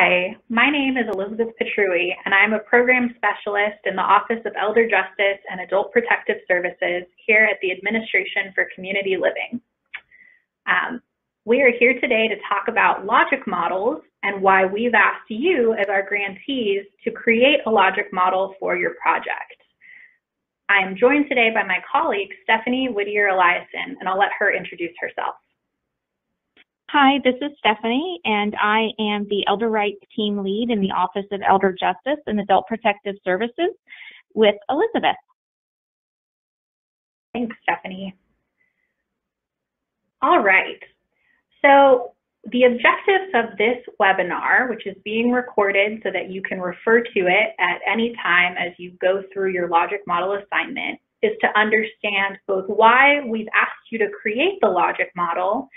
Hi, my name is Elizabeth Petruy, and I'm a program specialist in the Office of Elder Justice and Adult Protective Services here at the Administration for Community Living. Um, we are here today to talk about logic models and why we've asked you as our grantees to create a logic model for your project. I am joined today by my colleague, Stephanie Whittier Eliason, and I'll let her introduce herself. Hi, this is Stephanie, and I am the Elder Rights Team Lead in the Office of Elder Justice and Adult Protective Services with Elizabeth. Thanks, Stephanie. All right, so the objectives of this webinar, which is being recorded so that you can refer to it at any time as you go through your logic model assignment, is to understand both why we've asked you to create the logic model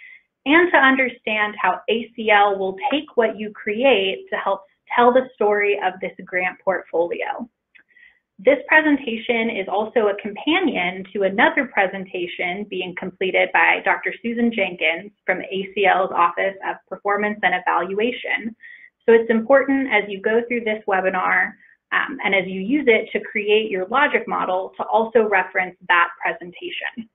and to understand how ACL will take what you create to help tell the story of this grant portfolio. This presentation is also a companion to another presentation being completed by Dr. Susan Jenkins from ACL's Office of Performance and Evaluation. So it's important as you go through this webinar um, and as you use it to create your logic model to also reference that presentation.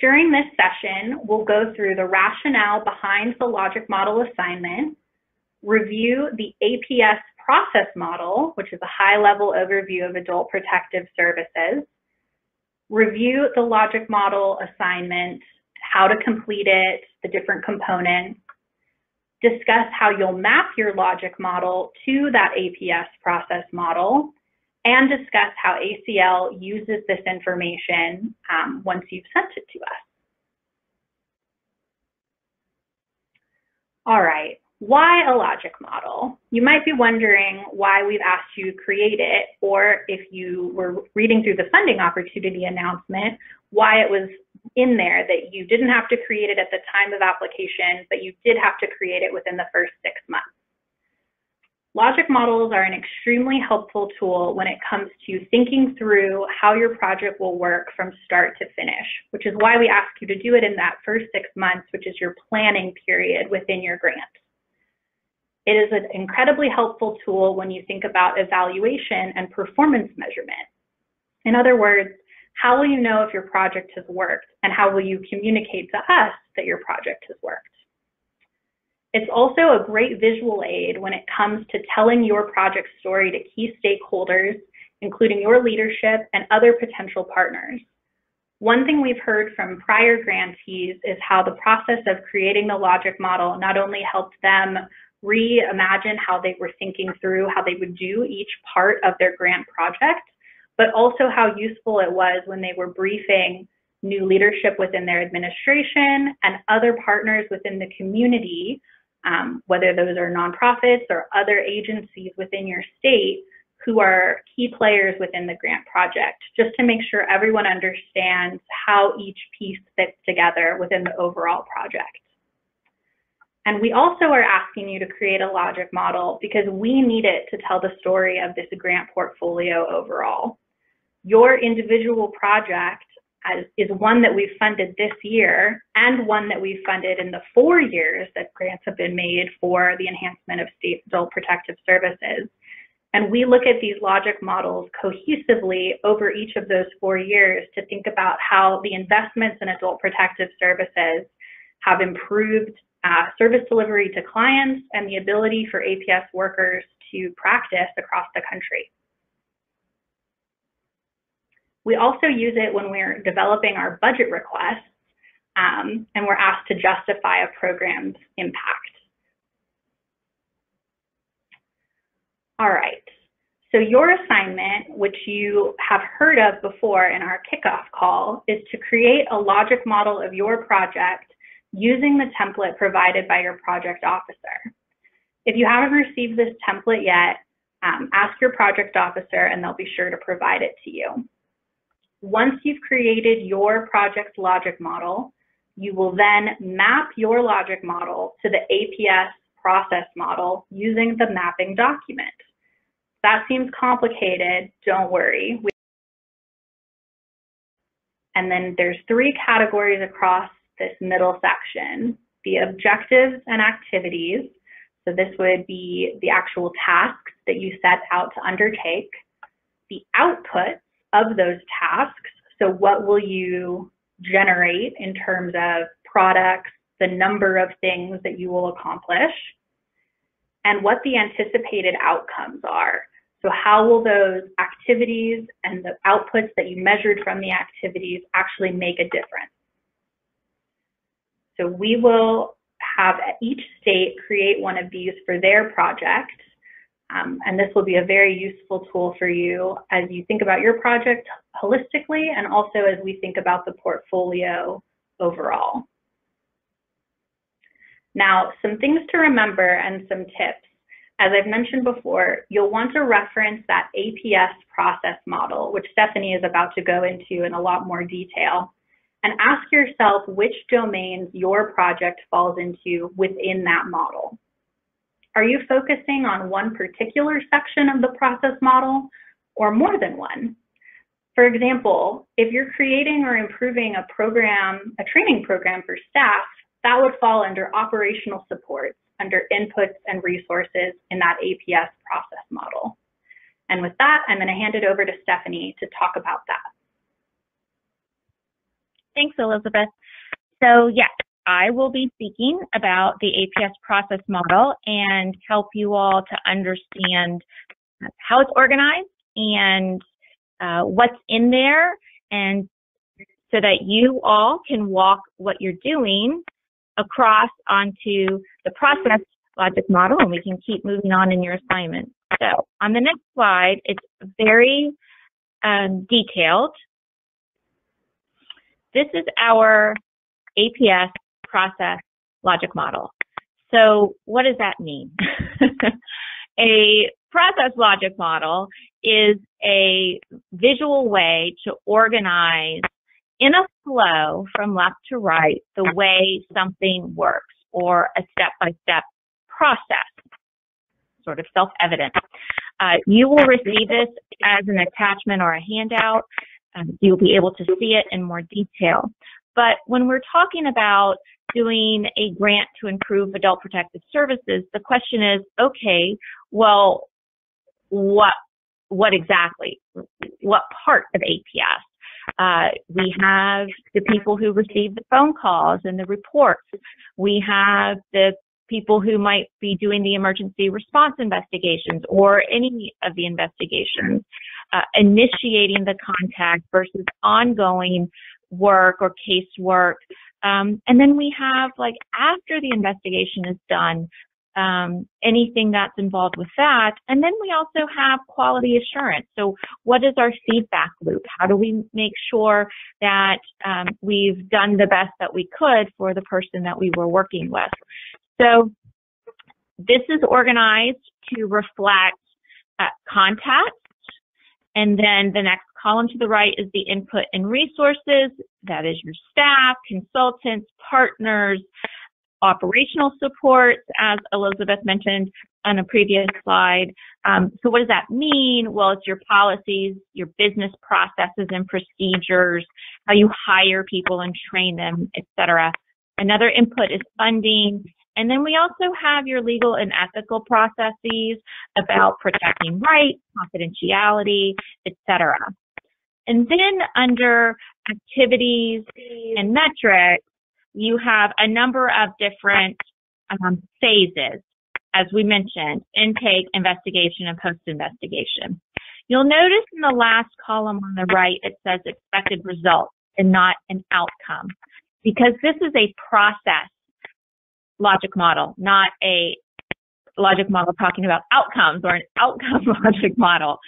During this session, we'll go through the rationale behind the logic model assignment, review the APS process model, which is a high-level overview of adult protective services, review the logic model assignment, how to complete it, the different components, discuss how you'll map your logic model to that APS process model, and discuss how ACL uses this information um, once you've sent it to us. All right, why a logic model? You might be wondering why we've asked you to create it, or if you were reading through the funding opportunity announcement, why it was in there that you didn't have to create it at the time of application, but you did have to create it within the first six months. Logic models are an extremely helpful tool when it comes to thinking through how your project will work from start to finish, which is why we ask you to do it in that first six months, which is your planning period within your grant. It is an incredibly helpful tool when you think about evaluation and performance measurement. In other words, how will you know if your project has worked and how will you communicate to us that your project has worked? It's also a great visual aid when it comes to telling your project story to key stakeholders, including your leadership and other potential partners. One thing we've heard from prior grantees is how the process of creating the logic model not only helped them reimagine how they were thinking through how they would do each part of their grant project, but also how useful it was when they were briefing new leadership within their administration and other partners within the community um, whether those are nonprofits or other agencies within your state who are key players within the grant project, just to make sure everyone understands how each piece fits together within the overall project. And we also are asking you to create a logic model because we need it to tell the story of this grant portfolio overall. Your individual project as, is one that we've funded this year and one that we've funded in the four years that grants have been made for the enhancement of state adult protective services. And we look at these logic models cohesively over each of those four years to think about how the investments in adult protective services have improved uh, service delivery to clients and the ability for APS workers to practice across the country. We also use it when we're developing our budget requests um, and we're asked to justify a program's impact. All right, so your assignment, which you have heard of before in our kickoff call, is to create a logic model of your project using the template provided by your project officer. If you haven't received this template yet, um, ask your project officer and they'll be sure to provide it to you. Once you've created your project's logic model, you will then map your logic model to the APS process model using the mapping document. That seems complicated, don't worry. And then there's three categories across this middle section. the objectives and activities. So this would be the actual tasks that you set out to undertake, the outputs of those tasks. So what will you generate in terms of products, the number of things that you will accomplish, and what the anticipated outcomes are. So how will those activities and the outputs that you measured from the activities actually make a difference? So we will have each state create one of these for their project. Um, and this will be a very useful tool for you as you think about your project holistically and also as we think about the portfolio overall. Now, some things to remember and some tips. As I've mentioned before, you'll want to reference that APS process model, which Stephanie is about to go into in a lot more detail, and ask yourself which domains your project falls into within that model. Are you focusing on one particular section of the process model or more than one? For example, if you're creating or improving a program, a training program for staff, that would fall under operational support under inputs and resources in that APS process model. And with that, I'm going to hand it over to Stephanie to talk about that. Thanks, Elizabeth. So yes, I will be speaking about the APS process model and help you all to understand how it's organized and uh, what's in there and so that you all can walk what you're doing across onto the process logic model and we can keep moving on in your assignment. So on the next slide, it's very um, detailed. This is our APS process logic model. So what does that mean? a process logic model is a visual way to organize in a flow from left to right the way something works or a step-by-step process, sort of self-evident. Uh, you will receive this as an attachment or a handout. Um, you'll be able to see it in more detail. But when we're talking about doing a grant to improve adult protective services, the question is, okay, well, what, what exactly? What part of APS? Uh, we have the people who receive the phone calls and the reports. We have the people who might be doing the emergency response investigations or any of the investigations, uh, initiating the contact versus ongoing work or casework. Um, and then we have like after the investigation is done, um, anything that's involved with that. And then we also have quality assurance. So what is our feedback loop? How do we make sure that um, we've done the best that we could for the person that we were working with? So this is organized to reflect uh, context. And then the next column to the right is the input and resources. That is your staff, consultants, partners, operational support, as Elizabeth mentioned on a previous slide. Um, so what does that mean? Well, it's your policies, your business processes and procedures, how you hire people and train them, etc. Another input is funding. And then we also have your legal and ethical processes about protecting rights, confidentiality, etc. And then under activities and metrics, you have a number of different um, phases, as we mentioned, intake, investigation, and post-investigation. You'll notice in the last column on the right, it says expected results and not an outcome, because this is a process logic model, not a logic model talking about outcomes or an outcome logic model.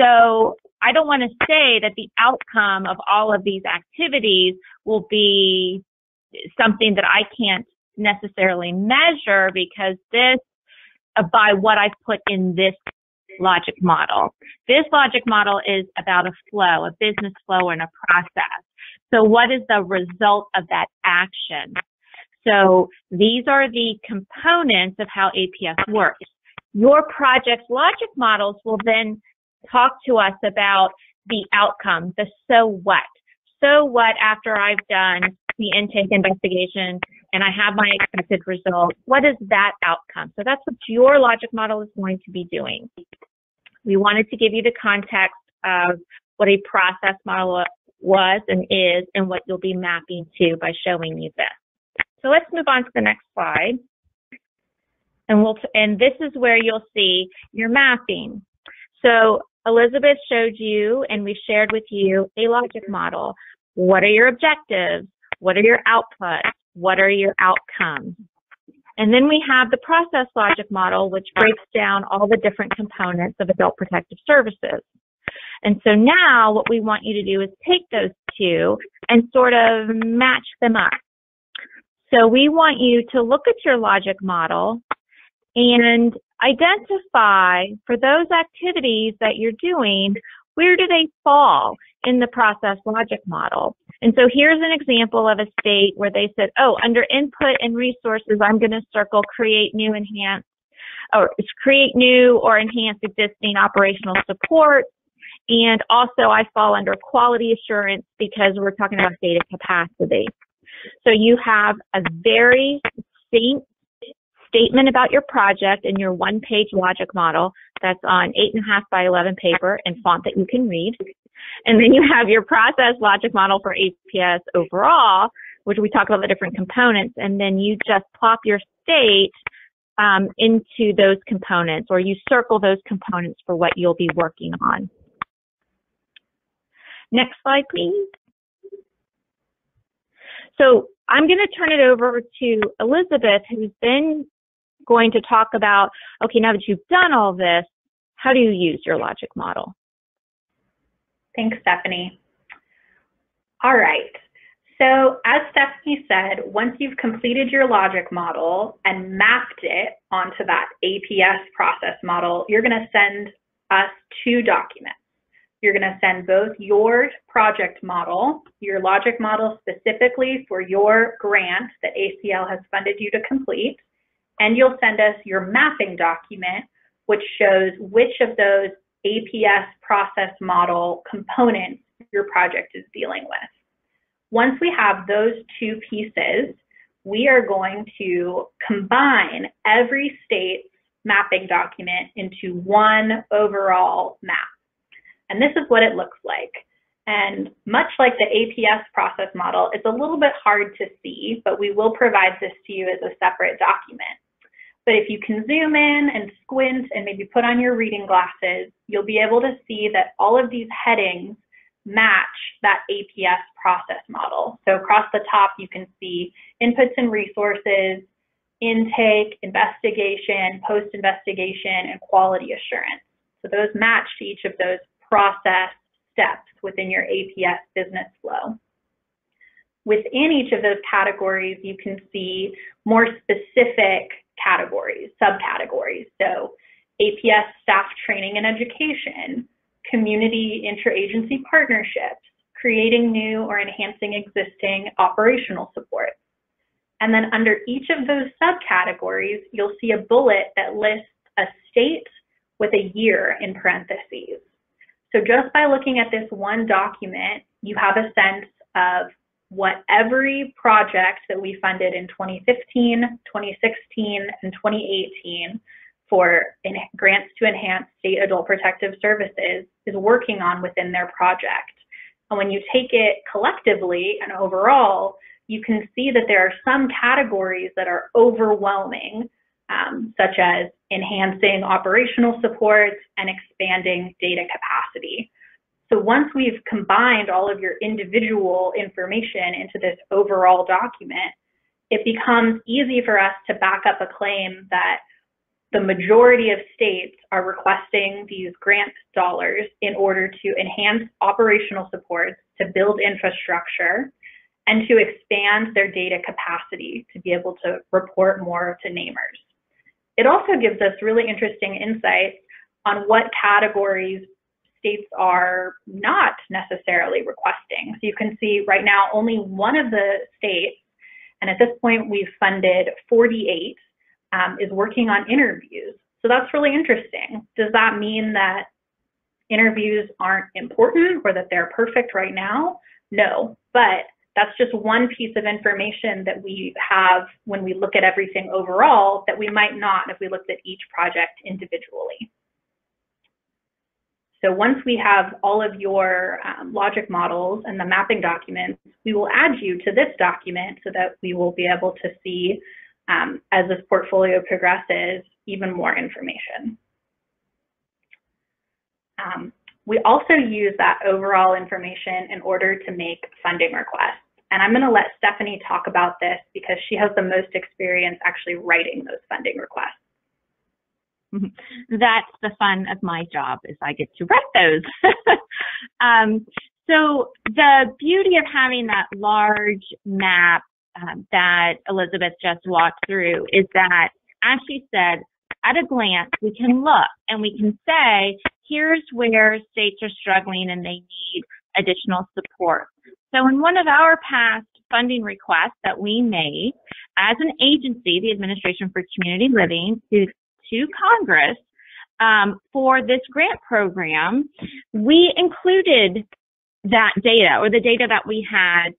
So I don't want to say that the outcome of all of these activities will be something that I can't necessarily measure because this, uh, by what I've put in this logic model. This logic model is about a flow, a business flow and a process. So what is the result of that action? So these are the components of how APS works. Your project's logic models will then talk to us about the outcome, the so what. So what after I've done the intake investigation and I have my expected result. What is that outcome? So that's what your logic model is going to be doing. We wanted to give you the context of what a process model was and is and what you'll be mapping to by showing you this. So let's move on to the next slide. And we'll, and this is where you'll see your mapping. So Elizabeth showed you and we shared with you a logic model. What are your objectives? What are your outputs? What are your outcomes? And then we have the process logic model, which breaks down all the different components of adult protective services. And so now what we want you to do is take those two and sort of match them up. So we want you to look at your logic model and identify for those activities that you're doing, where do they fall in the process logic model? And so here's an example of a state where they said, oh, under input and resources, I'm going to circle create new enhance or create new or enhance existing operational support. And also I fall under quality assurance because we're talking about data capacity. So you have a very succinct statement about your project in your one page logic model that's on eight and a half by 11 paper and font that you can read. And then you have your process logic model for APS overall, which we talk about the different components. And then you just plop your state um, into those components or you circle those components for what you'll be working on. Next slide, please. So I'm going to turn it over to Elizabeth, who's then going to talk about, okay, now that you've done all this, how do you use your logic model? Thanks, Stephanie. All right. So as Stephanie said, once you've completed your logic model and mapped it onto that APS process model, you're going to send us two documents. You're going to send both your project model, your logic model specifically for your grant that ACL has funded you to complete, and you'll send us your mapping document, which shows which of those APS process model components your project is dealing with. Once we have those two pieces, we are going to combine every state's mapping document into one overall map. And this is what it looks like. And much like the APS process model, it's a little bit hard to see, but we will provide this to you as a separate document. But if you can zoom in and squint and maybe put on your reading glasses, you'll be able to see that all of these headings match that APS process model. So across the top, you can see inputs and resources, intake, investigation, post-investigation, and quality assurance. So those match to each of those process steps within your APS business flow. Within each of those categories, you can see more specific categories, subcategories. So APS staff training and education, community interagency partnerships, creating new or enhancing existing operational support. And then under each of those subcategories, you'll see a bullet that lists a state with a year in parentheses. So just by looking at this one document, you have a sense of what every project that we funded in 2015, 2016, and 2018 for grants to enhance state adult protective services is working on within their project. And when you take it collectively and overall, you can see that there are some categories that are overwhelming, um, such as enhancing operational support and expanding data capacity. So once we've combined all of your individual information into this overall document, it becomes easy for us to back up a claim that the majority of states are requesting these grant dollars in order to enhance operational supports, to build infrastructure, and to expand their data capacity to be able to report more to NAMRS. It also gives us really interesting insights on what categories states are not necessarily requesting. So you can see right now only one of the states, and at this point we've funded 48, um, is working on interviews. So that's really interesting. Does that mean that interviews aren't important or that they're perfect right now? No, but That's just one piece of information that we have when we look at everything overall that we might not if we looked at each project individually. So once we have all of your um, logic models and the mapping documents, we will add you to this document so that we will be able to see, um, as this portfolio progresses, even more information. Um, we also use that overall information in order to make funding requests. And I'm going to let Stephanie talk about this because she has the most experience actually writing those funding requests. That's the fun of my job is I get to write those. um, so the beauty of having that large map um, that Elizabeth just walked through is that, as she said, at a glance, we can look and we can say, here's where states are struggling and they need additional support. So in one of our past funding requests that we made as an agency, the Administration for Community Living, to to Congress um, for this grant program, we included that data or the data that we had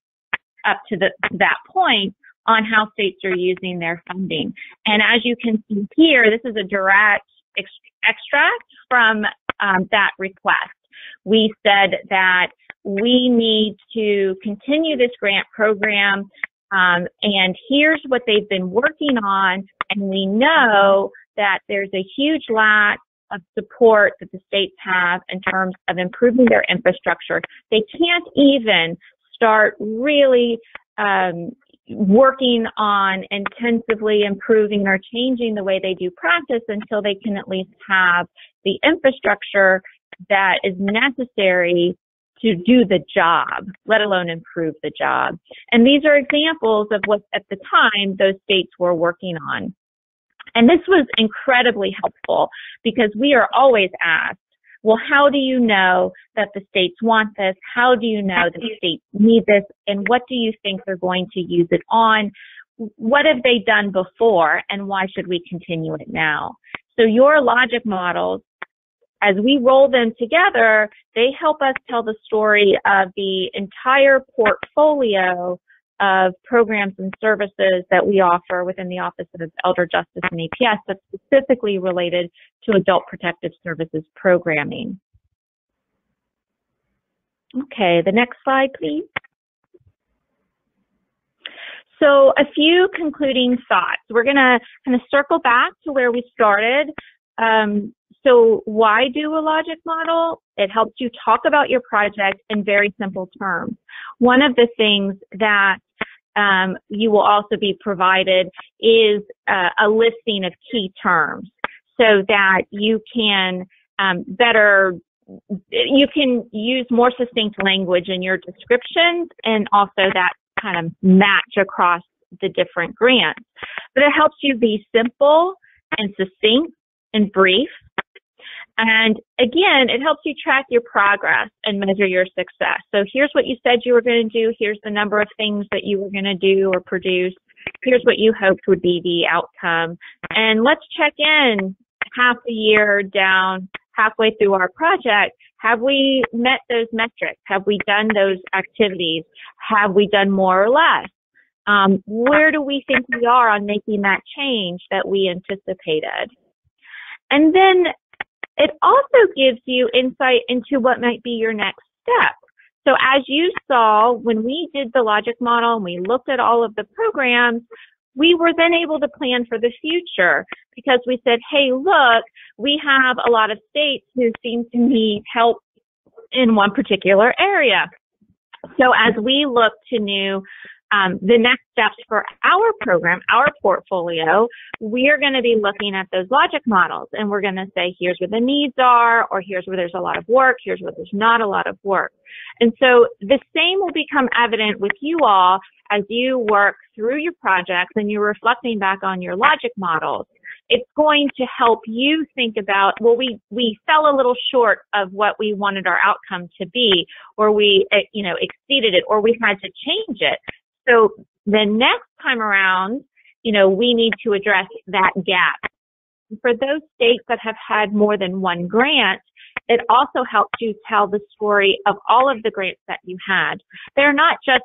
up to the, that point on how states are using their funding. And as you can see here, this is a direct ex- extract from um, that request. We said that we need to continue this grant program um, and here's what they've been working on and we know that there's a huge lack of support that the states have in terms of improving their infrastructure. They can't even start really um, working on intensively improving or changing the way they do practice until they can at least have the infrastructure that is necessary to do the job, let alone improve the job. And these are examples of what at the time those states were working on. And this was incredibly helpful because we are always asked, well, how do you know that the states want this? How do you know that the states need this? And what do you think they're going to use it on? What have they done before and why should we continue it now? So your logic models, as we roll them together, they help us tell the story of the entire portfolio of programs and services that we offer within the Office of Elder Justice and APS that's specifically related to adult protective services programming. Okay, the next slide, please. So a few concluding thoughts. We're going to kind of circle back to where we started. Um, so why do a logic model? It helps you talk about your project in very simple terms. One of the things that um, you will also be provided is uh, a listing of key terms so that you can um, better you can use more succinct language in your descriptions and also that kind of match across the different grants. But it helps you be simple and succinct and brief and again, it helps you track your progress and measure your success. So here's what you said you were going to do. Here's the number of things that you were going to do or produce. Here's what you hoped would be the outcome. And let's check in half a year down, halfway through our project. Have we met those metrics? Have we done those activities? Have we done more or less? Um, where do we think we are on making that change that we anticipated? And then it also gives you insight into what might be your next step. So as you saw, when we did the logic model and we looked at all of the programs, we were then able to plan for the future because we said, hey, look, we have a lot of states who seem to need help in one particular area. So as we look to new um, the next steps for our program, our portfolio, we are going to be looking at those logic models and we're going to say, here's where the needs are, or here's where there's a lot of work, here's where there's not a lot of work. And so the same will become evident with you all as you work through your projects and you're reflecting back on your logic models. It's going to help you think about, well, we, we fell a little short of what we wanted our outcome to be, or we, eh, you know, exceeded it, or we had to change it. So the next time around, you know, we need to address that gap. For those states that have had more than one grant, it also helps you tell the story of all of the grants that you had. They're not just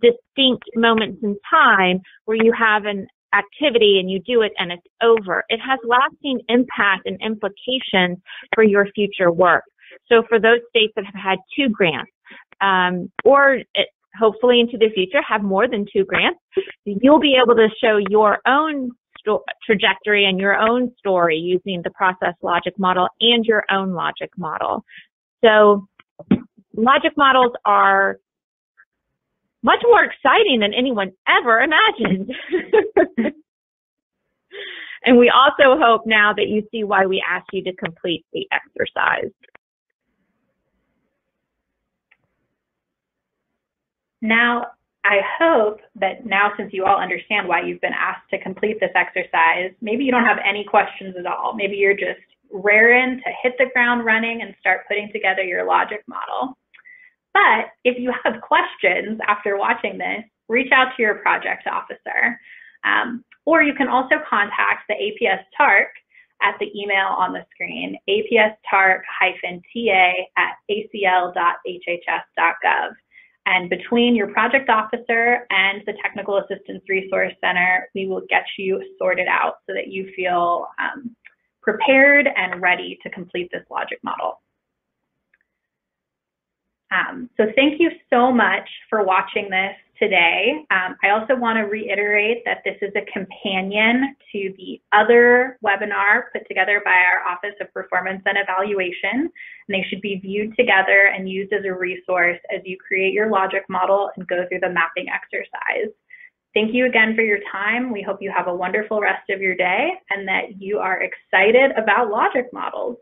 distinct moments in time where you have an activity and you do it and it's over. It has lasting impact and implications for your future work. So for those states that have had two grants, um, or hopefully into the future have more than two grants, you'll be able to show your own trajectory and your own story using the process logic model and your own logic model. So logic models are much more exciting than anyone ever imagined. and we also hope now that you see why we asked you to complete the exercise. Now, I hope that now since you all understand why you've been asked to complete this exercise, maybe you don't have any questions at all. Maybe you're just raring to hit the ground running and start putting together your logic model. But if you have questions after watching this, reach out to your project officer. Um, or you can also contact the APS TARC at the email on the screen, apstarc-ta at acl.hhs.gov. And between your project officer and the Technical Assistance Resource Center, we will get you sorted out so that you feel um, prepared and ready to complete this logic model. Um, so thank you so much for watching this today. Um, I also want to reiterate that this is a companion to the other webinar put together by our Office of Performance and Evaluation, and they should be viewed together and used as a resource as you create your logic model and go through the mapping exercise. Thank you again for your time. We hope you have a wonderful rest of your day and that you are excited about logic models.